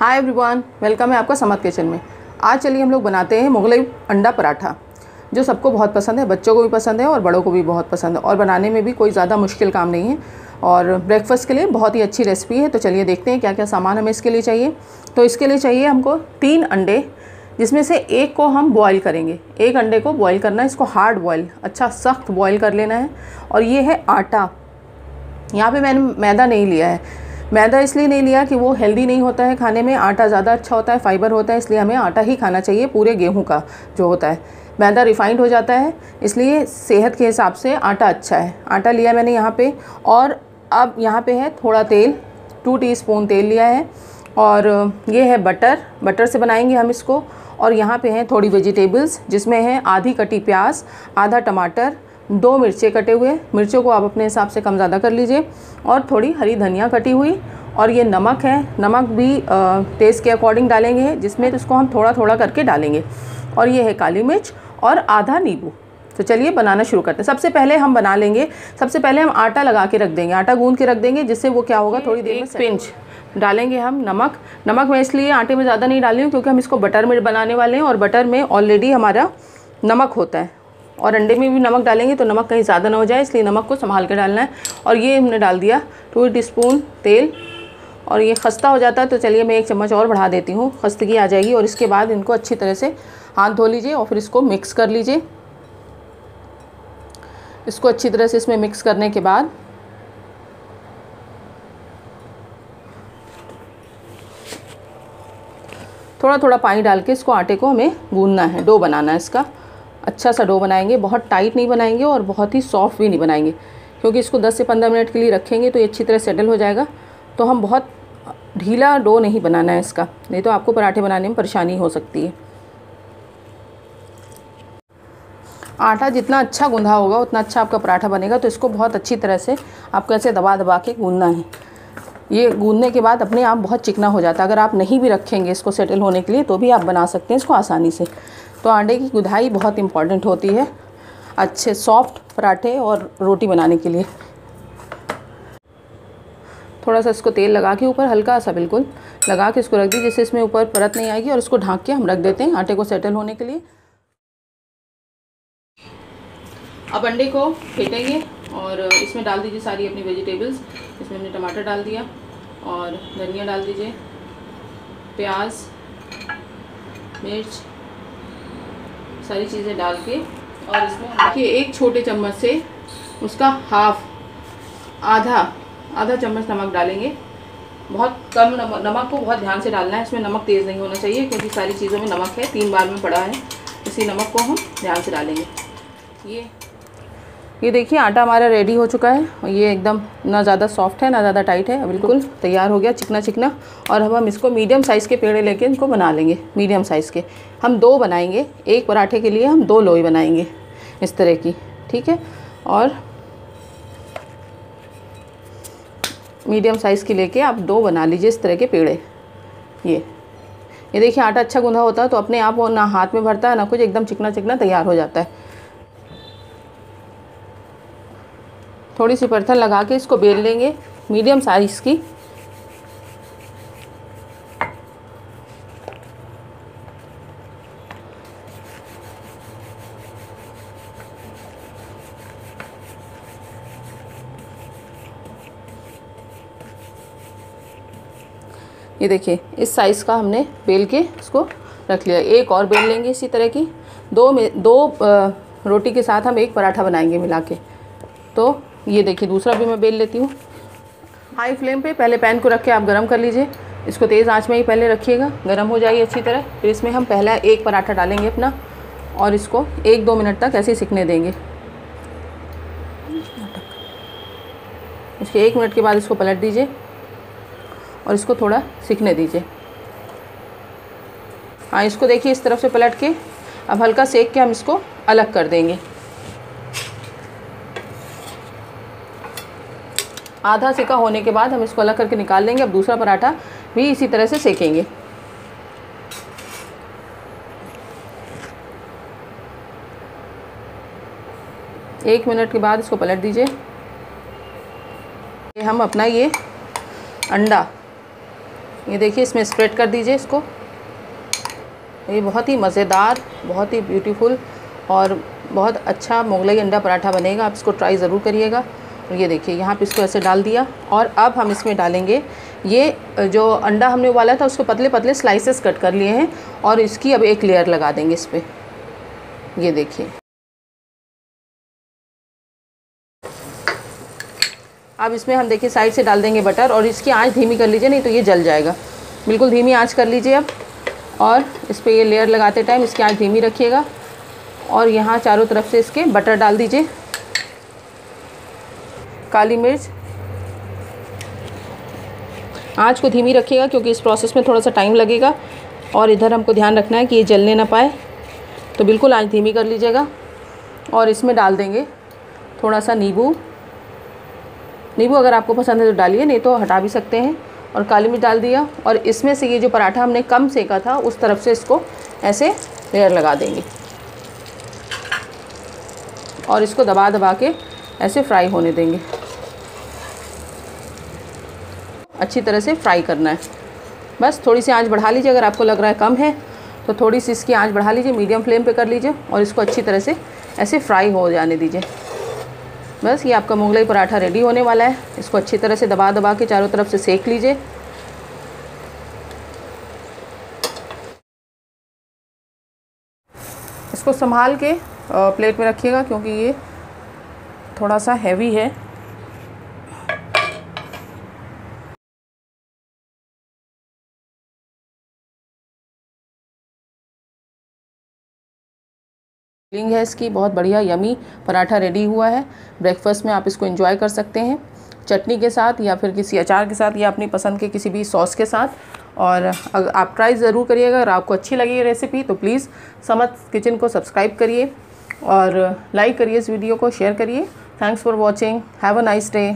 Hi everyone welcome है आपका समत किचन में। आज चलिए हम लोग बनाते हैं मुगलई अंडा पराठा, जो सबको बहुत पसंद है, बच्चों को भी पसंद है और बड़ों को भी बहुत पसंद है। और बनाने में भी कोई ज़्यादा मुश्किल काम नहीं है और ब्रेकफास्ट के लिए बहुत ही अच्छी रेसिपी है। तो चलिए देखते हैं क्या क्या सामान हमें इसके लिए चाहिए। तो इसके लिए चाहिए हमको तीन अंडे, जिसमें से एक को हम बॉईल करेंगे। एक अंडे को बॉईल करना है, इसको हार्ड बॉईल अच्छा सख्त बॉईल कर लेना है। और ये है आटा। यहाँ पे मैंने मैदा नहीं लिया है। मैदा इसलिए नहीं लिया कि वो हेल्दी नहीं होता है खाने में, आटा ज़्यादा अच्छा होता है फाइबर होता है, इसलिए हमें आटा ही खाना चाहिए पूरे गेहूँ का जो होता है। मैदा रिफाइंड हो जाता है, इसलिए सेहत के हिसाब से आटा अच्छा है। आटा लिया मैंने यहाँ पे और अब यहाँ पे है थोड़ा तेल टू टीस्पून तेल लिया है और ये है बटर बटर से बनाएँगे हम इसको और यहाँ पे हैं थोड़ी वेजिटेबल्स जिसमें है आधी कटी प्याज, आधा टमाटर दो मिर्चे कटे हुए मिर्चों को आप अपने हिसाब से कम ज़्यादा कर लीजिए और थोड़ी हरी धनिया कटी हुई और ये नमक है। नमक भी टेस्ट के अकॉर्डिंग डालेंगे जिसमें तो इसको हम थोड़ा थोड़ा करके डालेंगे। और ये है काली मिर्च और आधा नींबू। तो चलिए बनाना शुरू करते हैं। सबसे पहले हम बना लेंगे। सबसे पहले हम आटा लगा के रख देंगे। आटा गूंद के रख देंगे जिससे वो क्या होगा? थोड़ी देर में पिंच डालेंगे हम नमक। नमक मैं इसलिए आटे में ज़्यादा नहीं डाली हूँ क्योंकि हम इसको बटर में बनाने वाले हैं और बटर में ऑलरेडी हमारा नमक होता है। और अंडे में भी नमक डालेंगे तो नमक कहीं ज़्यादा ना हो जाए, इसलिए नमक को संभाल के डालना है। और ये हमने डाल दिया टू टी स्पून तेल। और ये खस्ता हो जाता है तो चलिए मैं एक चम्मच और बढ़ा देती हूँ खस्तगी आ जाएगी। और इसके बाद इनको अच्छी तरह से हाथ धो लीजिए और फिर इसको मिक्स कर लीजिए। इसको अच्छी तरह से इसमें मिक्स करने के बाद थोड़ा थोड़ा पानी डाल के इसको आटे को हमें गूंदना है, डो बनाना है इसका। अच्छा सा डो बनाएँगे, बहुत टाइट नहीं बनाएँगे और बहुत ही सॉफ्ट भी नहीं बनाएँगे। क्योंकि इसको 10 से 15 मिनट के लिए रखेंगे तो ये अच्छी तरह सेटल हो जाएगा। तो हम बहुत ढीला डो नहीं बनाना है इसका, नहीं तो आपको पराठे बनाने में परेशानी हो सकती है। आटा जितना अच्छा गूंधा होगा, उतना अच्छा आपका पराठा बनेगा तो इसको बहुत अच्छी तरह से आपको ऐसे दबा दबा के गूंदना है। ये गूंदने के बाद अपने आप बहुत चिकना हो जाता है। अगर आप नहीं भी रखेंगे इसको सेटल होने के लिए तो भी आप बना सकते हैं इसको आसानी से। तो अंडे की गुधाई बहुत इंपॉर्टेंट होती है अच्छे सॉफ्ट पराठे और रोटी बनाने के लिए। थोड़ा सा इसको तेल लगा के ऊपर हल्का सा बिल्कुल लगा के इसको रख दी जिससे इसमें ऊपर परत नहीं आएगी और इसको ढाँक के हम रख देते हैं आटे को सेटल होने के लिए। अब अंडे को फेंटेंगे और इसमें डाल दीजिए सारी अपनी वेजिटेबल्स इसमें हमने टमाटर डाल दिया और धनिया डाल दीजिए, प्याज, मिर्च सारी चीज़ें डाल के और इसमें देखिए, एक छोटे चम्मच से उसका हाफ़ आधा आधा चम्मच नमक डालेंगे। बहुत कम नमक नमक को बहुत ध्यान से डालना है, इसमें नमक तेज़ नहीं होना चाहिए क्योंकि सारी चीज़ों में नमक है, तीन बार में पड़ा है, इसी नमक को हम ध्यान से डालेंगे। ये ये देखिए, आटा हमारा रेडी हो चुका है। ये एकदम ना ज़्यादा सॉफ्ट है, ना ज़्यादा टाइट है। बिल्कुल तैयार हो गया चिकना चिकना और अब हम इसको मीडियम साइज़ के पेड़े लेके इनको बना लेंगे मीडियम साइज़ के। हम दो बनाएँगे, एक पराठे के लिए हम दो लोई बनाएँगे, इस तरह की, ठीक है? और मीडियम साइज़ की लेके आप दो बना लीजिए इस तरह के पेड़े। ये ये देखिए, आटा अच्छा गूंधा होता है तो अपने आप वो ना हाथ में भरता है, ना कुछ, एकदम चिकना चिकना तैयार हो जाता है। थोड़ी सी पत्थर लगा के इसको बेल लेंगे, मीडियम साइज़ की। ये देखिए, इस साइज़ का हमने बेल के इसको रख लिया। एक और बेल लेंगे इसी तरह की। दो में, दो रोटी के साथ हम एक पराठा बनाएँगे मिला के। तो ये देखिए, दूसरा भी मैं बेल लेती हूँ। हाई फ्लेम पे पहले पैन को रख के आप गरम कर लीजिए। इसको तेज़ आँच में ही पहले रखिएगा। गरम हो जाएगी अच्छी तरह। फिर इसमें हम पहला एक पराठा डालेंगे अपना और इसको एक दो मिनट तक ऐसे ही सिकने देंगे। इसके एक मिनट के बाद इसको पलट दीजिए और इसको थोड़ा सिकने दीजिए। हाँ इसको देखिए इस तरफ़ से पलट के। अब हल्का सेक के हम इसको अलग कर देंगे। आधा सेका होने के बाद हम इसको अलग करके निकाल लेंगे अब दूसरा पराठा भी इसी तरह से सेकेंगे। एक मिनट के बाद इसको पलट दीजिए। ये हम अपना ये अंडा, ये देखिए इसमें स्प्रेड कर दीजिए इसको। ये बहुत ही मज़ेदार, बहुत ही ब्यूटीफुल और बहुत अच्छा मुगलई अंडा पराठा बनेगा, आप इसको ट्राई ज़रूर करिएगा। ये देखिए, यहाँ पे इसको ऐसे डाल दिया और अब हम इसमें डालेंगे ये जो अंडा हमने उबाला था, उसको पतले पतले स्लाइसेस कट कर लिए हैं और इसकी अब एक लेयर लगा देंगे इस पर ये देखिए। अब इसमें हम देखिए साइड से डाल देंगे बटर और इसकी आँच धीमी कर लीजिए, नहीं तो ये जल जाएगा। बिल्कुल धीमी आँच कर लीजिए अब और इस पर ये लेयर लगाते टाइम इसकी आँच धीमी रखिएगा और यहाँ चारों तरफ़ से इसके बटर डाल दीजिए। काली मिर्च। आँच को धीमी रखिएगा क्योंकि इस प्रोसेस में थोड़ा सा टाइम लगेगा और इधर हमको ध्यान रखना है कि ये जलने ना पाए। तो बिल्कुल आँच धीमी कर लीजिएगा और इसमें डाल देंगे थोड़ा सा नींबू। नींबू अगर आपको पसंद है तो डालिए, नहीं तो हटा भी सकते हैं। और काली मिर्च डाल दिया और इसमें से ये जो पराठा हमने कम सेका था, उस तरफ़ से इसको ऐसे लेयर लगा देंगे। और इसको दबा दबा के ऐसे फ्राई होने देंगे। अच्छी तरह से फ्राई करना है। बस थोड़ी सी आँच बढ़ा लीजिए, अगर आपको लग रहा है कम है तो थोड़ी सी इसकी आँच बढ़ा लीजिए मीडियम फ्लेम पे कर लीजिए और इसको अच्छी तरह से ऐसे फ्राई हो जाने दीजिए। बस ये आपका मुगलई पराठा रेडी होने वाला है। इसको अच्छी तरह से दबा दबा के चारों तरफ़ से सेक लीजिए। इसको संभाल के प्लेट में रखिएगा, क्योंकि ये थोड़ा सा हैवी है। फिलिंग है इसकी, बहुत बढ़िया यमी पराठा रेडी हुआ है। ब्रेकफास्ट में आप इसको एंजॉय कर सकते हैं। चटनी के साथ या फिर किसी अचार के साथ या अपनी पसंद के किसी भी सॉस के साथ। और अगर आप ट्राई ज़रूर करिएगा, अगर आपको अच्छी लगी रेसिपी तो प्लीज़ समत किचन को सब्सक्राइब करिए। और लाइक करिए इस वीडियो को शेयर करिए। Thanks for watching have a nice day